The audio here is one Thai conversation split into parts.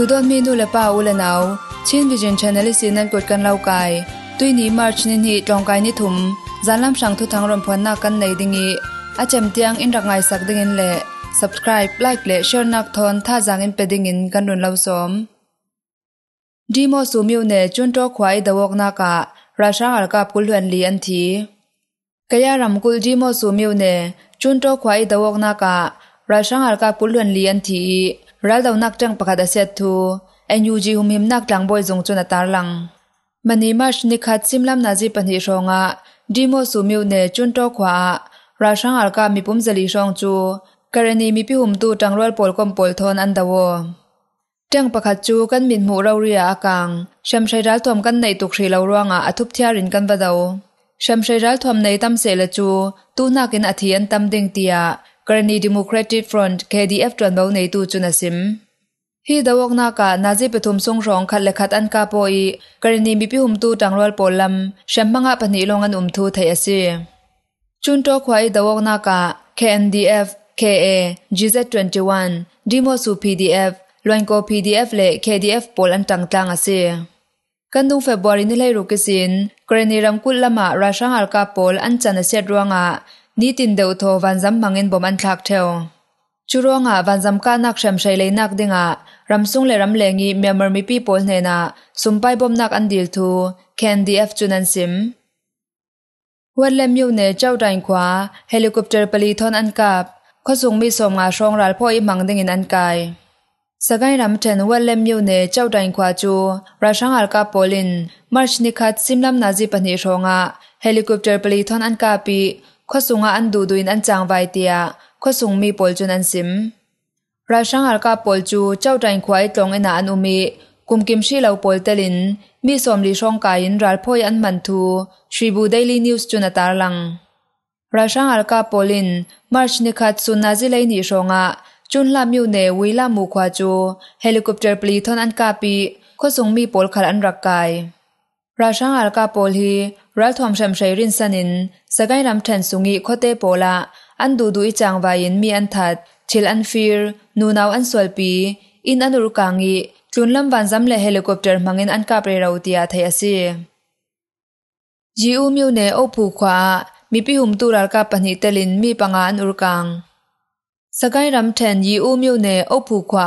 ดูดอนเมนูเลป้าอุเลนาวชินวิจินชาแนลสีนันกดกันเล่าไกตุยนี้มาร์ชนินฮีตรองกายนิทุมจานลำสังทุทังรมพวนนากันในดิงีอาจำเตียงอินรักไงสักดิงินเล่ subscribe like และ share นักทอนท่าจางอินเปดิงินกันรุนเล่าสมดีโมสูมิวเนจุนโตควายดวกนากะราชาอัลกาปุลเวนลีอันทีกายารำกุลดีโมสูมิวเนจุนโตควายดวกนากะราชาอัลกาปุลเวนลีอันที รัลดาวนักจังประกาดเซตูเอ็นยูจีหุมหิมนักลังบอยจงจุนตาลังมันนี้มาชนิคัดซิมลำนาจีปันฮิชงะดีโมสูมิวเนจุนโตควาราชาอัลกามีปุ่มจลีชงจูกรณีมีพิหุมตูจังรวลปอลกมปอลทอนอันดาวจังประคัดจูกันมินหูเราเรียอากังชัมชัยรัลทวมกันในตุกชีเราร่วงอะอทุบเทียรินกันบดาวชัมชัยรัลทวมในตั้มเสลจูตูนักินอธิยันตั้มดิงเตีย กรณีดิโมแครติฟรอนต์ KDF จวนเบาในตูจุนสิมฮีดาวกนากานาจีปทุมทรงรองขัดเลขัดอันกาโปอีกรณีมีพิหุมตูจังรวลปลลัมชัมมังะปนิลงอันอุมทูไทยสิจุนโตควายดาวกนากา KNDF KA GZ21 Dimo su PDF ลวนโก PDF เล KDF ปลอันตังตังอาเซีกันดุงเฟบรุนี่เลยรุกสินกรณีรำกุลละมาราชังอัลกาปอลอันจันเสียดรวงอะ ni tin deuh thaw vanzam mangin bom an thlak theu churonga vanzam ka nak sham shai le nak dinga ramsung le ram lengi member mi people ne na sumpai bom nak an dil thu candy f chunan sim wan lem yu ne chau dai kwa helicopter pali thon an kap kho sung mi som nga song ral pho i mang ding in an kai sagai ram ten wan lem yu ne chau dai kwa chu rashang al ka polin march ni khat simlam na ji pani ronga helicopter pali thon an kapi ข้อสุงมีสมงาชองรัลพ่ออีมังดิงินอันกายสกายรำเทนวันเลมยูเนเจ้าดังขวาจูราชังอันดูดูอินอันจางไวเตียข้อสุงมีปอลจุนันซิมราชังอัลกาโปลจูเจ้าดังขวายตรงอินาอันอุมีกุมกิมชีเหล่าปอลเตลินมีสมลีช่องกายินรัลพ่ออันมันทูชีบูเดลี่นิวส์จุนตาลังราชังอัลกาโปลินมาร์ชนิคัดสุนนาซิเลนิชงะจุนลามิวเนวิลามูควาจูเฮลิคอปเตอร์ปลีทอนอันกาปีข้อสงมีปอลขัดอันรักกาย ရာရှန်အလကာပိုလ်ဟီရယ်ထ ோம் ရှမ်ရှေရင်ဆန်နင်စကိုင်ရမ်ထန်ဆုငီခိုတေပိုလာအန်ဒူဒူအီချန်ဝိုင်မီအန်သတ်ချီလ်အန်ဖီရ်နူနောင်အန်ဆွယ်ပီအင်အန်ရူကာငီကျွန်းလမ်ဗန်ဇမ်လေဟယ်လီကော်ပတာမငင်အန်ကပရေရောတီယာသေအစီဂျီအူမြို့နယ်အုပ်ဖူခွာမိပိဟုမ်တူရာကပနီတလင်မိပငါအန်ရူကန်စကိုင်ရမ်ထန်ဂျီအူမြို့နယ်အုပ်ဖူခွာ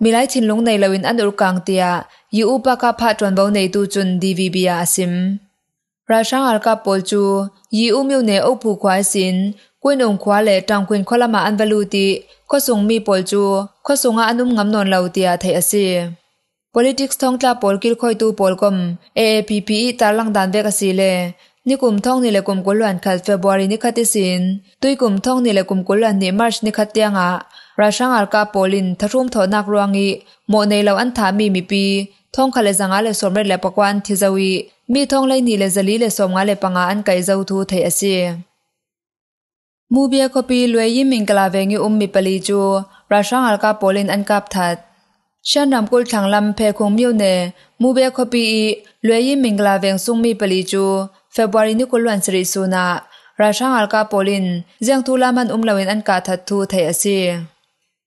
mi lai thin lung nei lawin an ur kang tia yu upa ka pha ton bo nei tu chun dvb ya asim ra shang ar ka pol chu yi u myu ne au phu khwa sin kuin ong khwa le tang kuin khola ma an balu ti ko sung mi pol chu ko sunga anum ngam non lau tia thai ase politics thong tla pol kil khoi tu pol kom aapp ta lang dan ve ka si le ni kum thong ni le kum ko lwan khal february ni khati sin tui kum thong ni le kum ko lwan ni march ni khat tianga าวกนางมันอุมเลามีอันถาดูร่วงอันทัดวีวาวสิเกามีพิหุมตูพีเดียปรากาปนีเลข้อทรงมีปฐุมคัลมีไลทินลงในลวินอันอุรกังเตียยูอุปกาพาตวนเบาในตูจุนดีวีบีอาซิมราชางอัลกาโปลจูยีอุมิวเนอุผูควายสินกวนองควาเลตังควินขลมาอันบาลูติข้อทรงมีปอลจูข้อทรงอันอุมงำนนเลาเตียไทยอซี politics thong tla pol kil khoi tu pol kom AAPP ta lang dan vek asile ni kum thong ni le kum kulwan khal february ni khati sin tui kum thong ni le kum kulwan ni march ni khatianga rashang alka polin tharum thonak ruangi mo nei lo an tha mi mi pi thong khale zanga le somre le pakwan thizawi mi thong lai ni le zali le somnga le panga an kai zau thu thei ase mubia copy lwe yi mingkala vengi ummi pali chu rashang alka polin an kap that ชันนำกุลทางลำเพคงมิวเนมูเบคปีลวยยิมิงกลาเวงซุงมีปลีจูเฟบรุนิกุลวันสริสุนาราชางอัลกาโปลินเจียงทุลามันอุมลาวินอันกาทัดทูไทยอซีเวงซุงมีปลีฮีดาวกนักได้ไลฟังอาตีนอันหมายอินจารีทิลรีอันลากลายะราชางอัลกาโปลินอันกาทัดทูข้อซุงมีปอลจุนอันซิมตูฟังอามูเบคปีนิสวานักลมีอินเทลวยยิมิงกล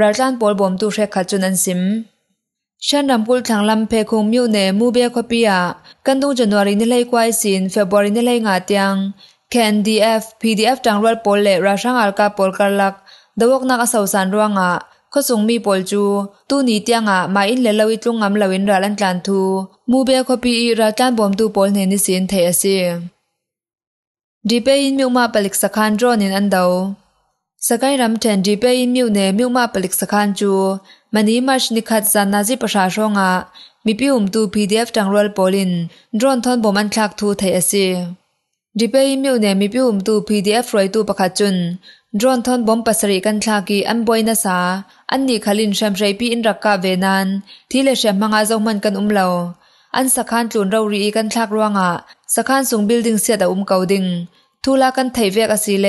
นตัมสนจูข้อสงอันดรุดงำนนเลารัลตันปอลบอมตูเรขัดจุนันซิมฉันรำกุลทางลำเพคงมิวเนมูเบียคปียกันตุงจันวารีนี่เลยกวายสินเฟบรุนี่เลยงาเตียง KNDF PDF จังรวดปอลเลราชางอัลกาปอลกัลลักดวกนักสาวสานร่วงอะข้อสงมีปอลจูตู้นี้เตียงอะมาอินเลลวิตลุงงำลวินราลันตันทูมูเบียคอปีราตันบอมตูปอลเนนิสินเทอซีดีเปอินมิวมาปลิกสักคันรอนินอันดา สกายစကိုင်းရမ်တန်ဒီပေမြို့နယ်မြို့မပလစ်စခန်ကျူမနီမတ်နိခတ်ဇာနာဇီပရှာရှောငါမိပြုံတူ PDF တန်ရယ်ပေါ်လင်ဒရွန်သွန်ဘမန်ခလက်ထူထေအစီဒီပေမြို့มีพิมพ์ตูพีดีเอฟรอยตูประกาန်းดรอนทอนบอมปัสริกันทากีอันบอยนัสาอันนี้ขลินแชมไรปีอินรักกาเวนันที่เลเชมมังอาจงมันกันอุ้มเหล่าอันสักขันจูนเรารีกันทากร่วงอะสักขันสูงบิลดิ้งเสียแต่อุ้มเกาดิ้งทูลากันไทยเวกอสีเล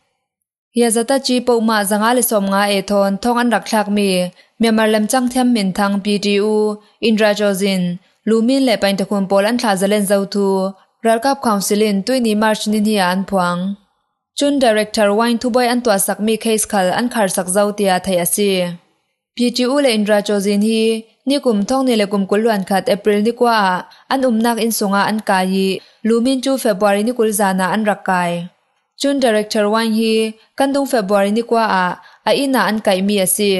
เฮียจัตจีปอมาจังอาลิสมงาเอทอนทองอันรักลักมีเมียมาเลมจังเทียมมินทัง PTU อินราโจซินลูมินและปันตะคุนปลันชาซาเลนเจ้าทูรัลกับคาวซิลินตุยนีมาร์ชนินฮีอันพวงจุนดีเรคเตอร์วายทุบอยอันตัวสักมีเคสคัลอันคาร์สักเจ้าเตียทยาซีพีจีอูเลอินราโจซินฮีนี่กลุ่มท่องนี่เลกลุ่มกุลวันขัดเอพริลนี่กว่าอันอุมนักอินสงาอันกายีลูมินจูเฟบรุรีนี่กุลจานาอันรักกาย จุนดีเรคเตอร์วายฮีกันดุงเฟบรุรีนี่กว่าอาอินาอันไกมีอาซี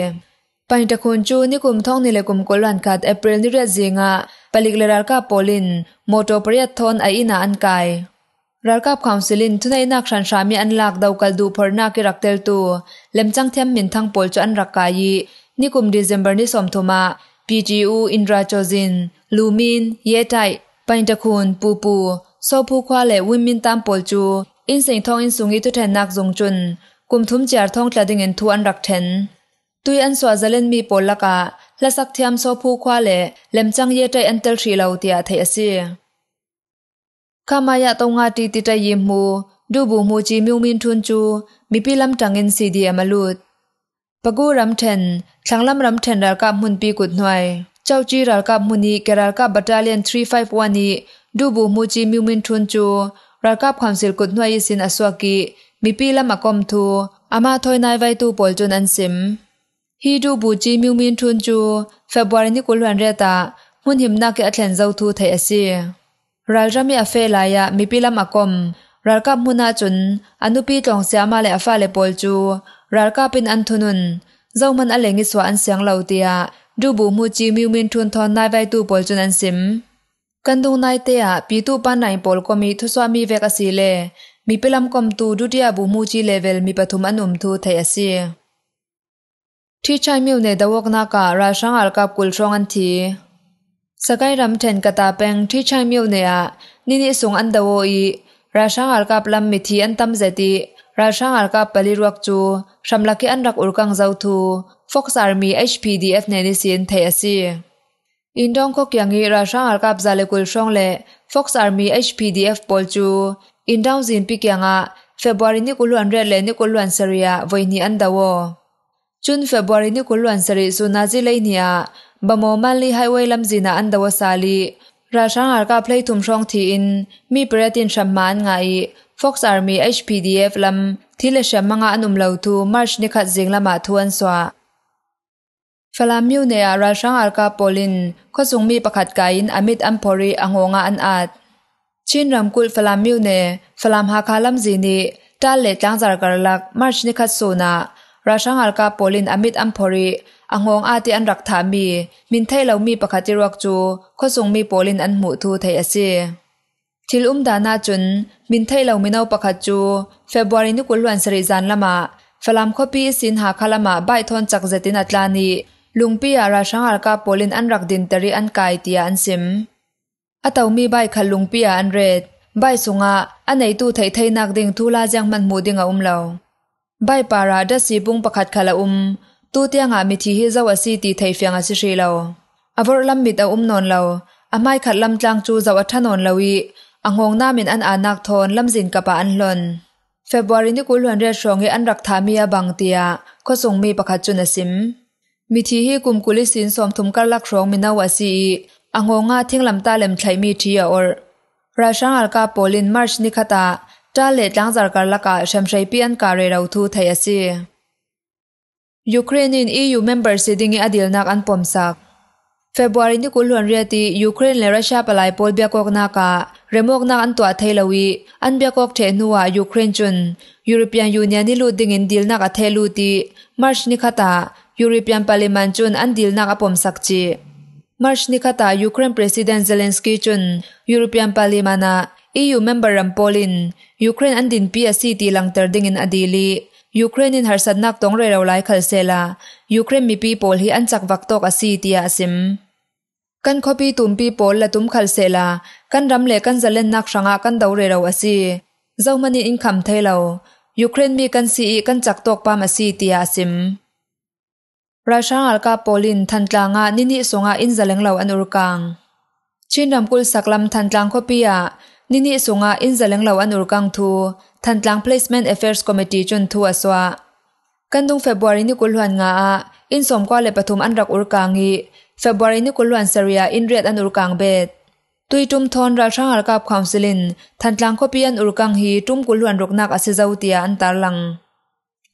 ปัญตะคุณจูนี่กุมท่องนี่เลกุมกุลวันขัดเอพริลนี่เรียจิงา palik le ral ka polin moto priat thon a ina an kai ral kap councilin thunai nak shan shami an lak dau kal du phorna ki raktel tu lemchang them min thang pol chu an rakai ni kum december ni som thoma pgu indra chojin lumin yetai pain ta khun pu pu so phu khwa le women tam pol chu in seng thong in sungi tu then nak zong chun kum thum char thong tlading en thu an rak then tui an swa zalen mi polaka la sak thiam so phu khwa le lem chang ye tai antel thri lo tia thei ase kamaya tonga ti ti tai yim mu du bu mu chi myu min thun chu mi pi lam tangin si di amalut pagu ram then thanglam ram then ral ka mun pi kut hnuai chau chi ral ka muni keral ka battalion 351 ni du bu mu chi myu min thun chu รักับความสิลกุดนวยสินอสวกีมีปีละมะกอมทูอามาถอยนายไวตูปอลจนอันซิมฮีดูบูจีมิวมินทุนจูเฟบวารินิกุลวันเรตามุนหิมนาเกอเทนเจ้าทูไทยเอซีรัลรามีอเฟลายะมีปีละมะกอมรักับมุนาจุนอนุปีตองเสียมาเลอฟาเลปอลจูรักับเป็นอันทุนุนเจ้ามันอเลงิสวาอันเสียงเหล่าเตียดูบูมูจีมิวมินทุนทอนนายไวตูปอลจนอันซิม กันดูนายเตะปีตูปานนายบอลก็มีทุสวามีเวกสีเลมีเปลมกอมตูดุติยาบุมูจีเลเวลมีปฐุมอนุมทูเทียสีที่ชายมิวเนดวกนาการาชังอัลกับกุลชองอันทีสกายรัมเทนกตาเปงที่ชายมิวเนียนินิสุงอันดวอีราชังอัลกับลำมิทีอันตัมเจติราชังอัลกับปลิรวกจูชำลักอันรักอุลกังเจ้าทูฟอกซ์อาร์มีเอชพีดีเอฟเนนิสินเทียสี อินดองก็ยังอีราช่างอากับซาเลกุลช่องเล่ Fox Army HPDF ปอลจูอินดองจินปิกยังอะ February นี้กุลวันเรเล่นี่กุลวันเสียวันนี้อันดาวจุน February นี้กุลวันเสียสุนาจิเลนี่อะบะโมมันลีไฮเวย์ลำจีน่าอันดาวซาลีราช่างอากับเพลย์ทุ่มช่องทีอินมีประเด็นชัมมานไง Fox Army HPDF ลำที่เลชัมมังอานุมเลาทูมาร์ชนี่ขัดจิงละมาทวนสวา ฟลามิวเนียราชังอาร์กาโปลินข้อสงมีประคัดกายินอมิตอัมพอรีอังโงาอันอาดชินรำกุลฟลามิวเนฟลามฮาคาลัมซีนีด้านเลตลังจารกรลักมาร์ชนิคัสโซนาราชังอาร์กาโปลินอมิตอัมพอรีอังโงอาติอันรักถามีมินเทยเรามีประคัดจิรักจูข้อสงมีโปลินอันหมูทูไทยอซีทิลอุมดานาจุนมินเทยเรามินเอาประคัดจูเฟบรุานุกุลวันสริจันละมาฟลามข้อปีสินหาคาลมาใบทอนจากเจตินัตลานี lungpi ara sangar ka polin an rak din tari an kai tia an sim atau mi bai kha lungpi an red bai sunga anei tu thei thei nak ding thula jang man mu ding a um lo bai para da si bung pakhat khala um tu tia nga mi thi hi zawa si ti thei fyang a si shri lo avor lam mit a um non lo amai khat lam tlang chu zawa thanon lowi angong namin an anak thon lam zin kapa an lon February ni kulhan re shongi an rak thamia bangtia khosung mi pakhat chu na sim มีทีฮีกุมกุลิสินสอมทุมกัลลักรองมินาวาซีอังโงงาทิ้งลำตาเล็มไทมีทีออร์ราชังอัลกาโปลินมาร์ชนิคตาจ้าเลตลังจารกัลลักาชัมชัยเปียนการเราราทูไทยซียูเครนอินอียูเมมเบอร์ซิดิงอดีลนักอันปอมสักเฟบรุยนี่กุลหวนเรียตียูเครนและรัสเซียปลายโปลเบียกอกนากาเรมอกนักอันตัวไทยลวีอันเบียกอกเทนัวยูเครนจุนยูโรปยนยูเนียนนิลูดิงินดีลนักอัเทลูตีมาร์ชนิคตา European Parliament chun an deal na ka pom sakchi March ni khata Ukraine President Zelensky chun European Parliament na EU member ram polin Ukraine an din PSC ti langter ding in adili Ukraine in harsadnak tong re ro lai khalsela Ukraine mi people hi an chak vak tok asi tia asim kan khopi tum pi pol la tum khalsela kan ram le kan zalen nak ranga kan dau re ro asi zaumani in kham thailo Ukraine mi kan si kan chak tok pa ma si tia asim ราชางอัลกาโปลินทันตลางานินิสงะอินจะเลงเหล่าอันอุรกังชินดำกุลสักลำทันตลางขปียะนินิสงะอินจะเลงเหล่าอันอุรกังทูทันตลาง placement affairs committee จนทัวสวะกันตุงเฟบรุยนิกุลหวนงาอินสมกว่าเลปทุมอันรักอุรกังอีเฟบรุยนิกุลหวนเซรียอินเรียดอันอุรกังเบดตุยจุมทอนราชางอัลกาบความสิลินทันตลางขปียอันอุรกังฮีจุมกุลหวนรกนักอสิจาวตียอันตาลัง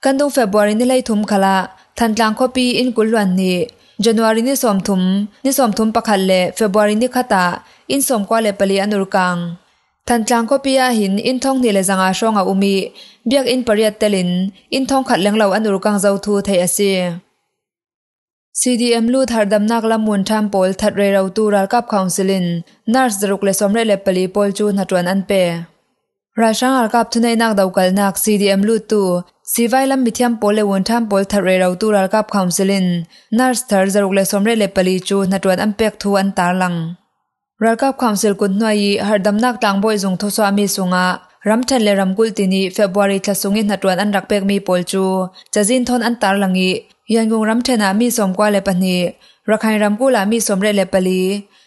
กันตุงเฟบรุยนิไลทุมขละ an tarlang kandung february ni lai thum khala thantlang ko pi in kulhuan ni january ni som thum ni som thum pakhal le february ni khata in som kwa le pali an ur kang than tlang ko pia hin in thong ni le zanga shonga umi biak in pariat telin in thong khat lenglo anur kang zau thu thei ase CDM lu thar dam nak lam mun tham pol that re rau tu ral kap councilin nurse druk le somre le pali pol chu na tuan an pe rashang al kap thunai nak dau kal nak CDM lu tu sivai lam mithiam pol le won tham pol that re rau tu ral kap councilin nurse thar zaruk le somre le pali chu na tuan an pek thu an tar lang Ralkap Council kun noi hardamnak tangboi zung thoso ami sunga ramthan le ramkul tini February thlasungi natwan an rakpek mi polchu chajin thon an tar langi yangung ramthena mi somkwa le pani rakhai ramkula mi somre le pali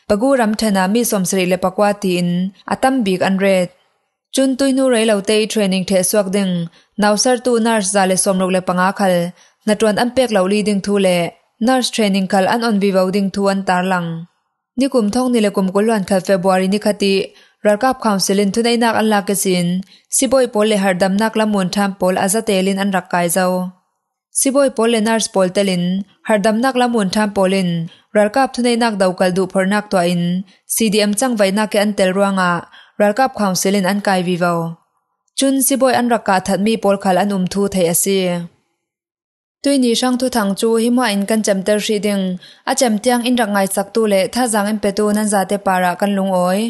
pagu ramthena mi somsri le pakwa tin atam big an red chun tuinu reilo te training the swak ding nausar tu nurse zale somrok le panga khal natwan an pek lo li ding thu le nurse training khal an on bi ding thu an tar lang ni kum thong ni le kum kulwan kha february ni khati rarkap council in thunai nak an la ke sin siboi pol le hardam nak la mun tham pol azatelin an rakai zau siboi pol le nars pol telin hardam nak la mun tham polin rarkap thunai nak daukal du phornak to in cdm chang vai na ke an tel ruanga รักับความสิลินอันกายวิวาจุนสิบอยอันรักกาถัดมีปอลขัลอันอุมทูเทียอสีตุยนี้ช่างทุถังจูหิมาอินกันจำเตอร์ชีดิงอาจำเตียงอินรักไงสักตูเละถ้าจางอินเปตูนันจาเตปาระกันลุงโอ้ย